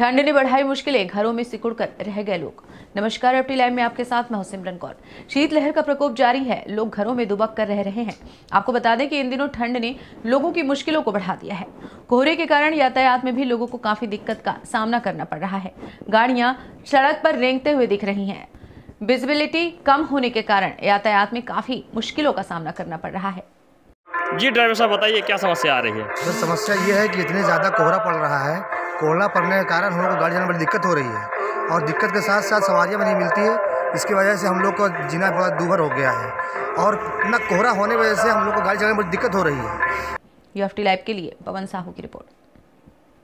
ठंड ने बढ़ाई मुश्किलें घरों में सिकुड़ कर रह गए लोग। नमस्कार अपनी लाइव में आपके साथ मैं हूँ सिमरन कौर। शीतलहर का प्रकोप जारी है लोग घरों में दुबक कर रह रहे हैं। आपको बता दें कि इन दिनों ठंड ने लोगों की मुश्किलों को बढ़ा दिया है। कोहरे के कारण यातायात में भी लोगों को काफ़ी दिक्कत का सामना करना पड़ रहा है। गाड़ियाँ सड़क पर रेंगते हुए दिख रही हैं। विजिबिलिटी कम होने के कारण यातायात में काफ़ी मुश्किलों का सामना करना पड़ रहा है। जी ड्राइवर साहब बताइए क्या समस्या आ रही है? सर समस्या ये है कि इतने ज़्यादा कोहरा पड़ रहा है कोहरा पड़ने के कारण हम लोग को गाड़ी जाने में बड़ी दिक्कत हो रही है। और दिक्कत के साथ साथ सवारियाँ भी नहीं मिलती है। इसकी वजह से हम लोग को जीना बड़ा दूभर हो गया है। और इतना कोहरा होने की वजह से हम लोग को गाड़ी चलाने में बड़ी दिक्कत हो रही है। यूएफटी लाइव के लिए पवन साहू की रिपोर्ट।